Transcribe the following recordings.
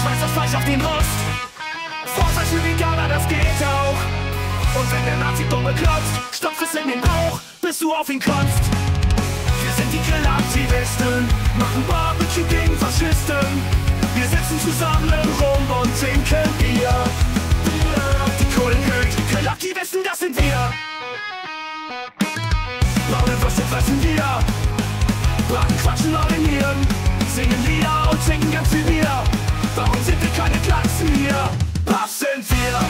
Schmeiß das Fleisch auf den Rost. Vorteil für Veganer, das geht auch. Und wenn der Nazi dumme klotzt, stopf es in den Bauch, bis du auf ihn kotzt. Wir sind die Grillaktivisten, machen Barbecue gegen Faschisten. Wir sitzen zusammen rum und trinken Bier. Die Kohlenküche, die Grillaktivisten, das sind wir. Blaue Würste fressen wir. Braten, quatschen, marinieren. Singen Lieder und trinken ganz viel Bier. Warum sind wir keine Klatzen hier? Was sind wir?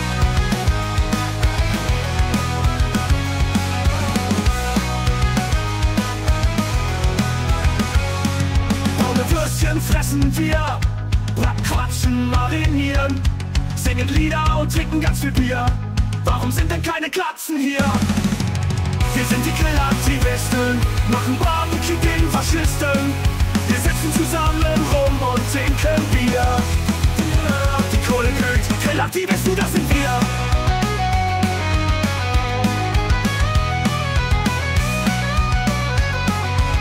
Braune Würstchen fressen wir. Braten, quatschen, marinieren. Singen Lieder und trinken ganz viel Bier. Warum sind denn keine Klatzen hier? Wir sind die Grillaktivisten, sinken wir. Die Kohle glüht, relativ bist du, das sind wir.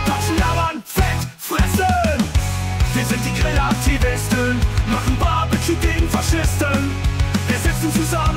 Quatschen, labern, fett, fressen. Wir sind die Grillaktivisten, machen Barbecue gegen Faschisten. Wir sitzen zusammen.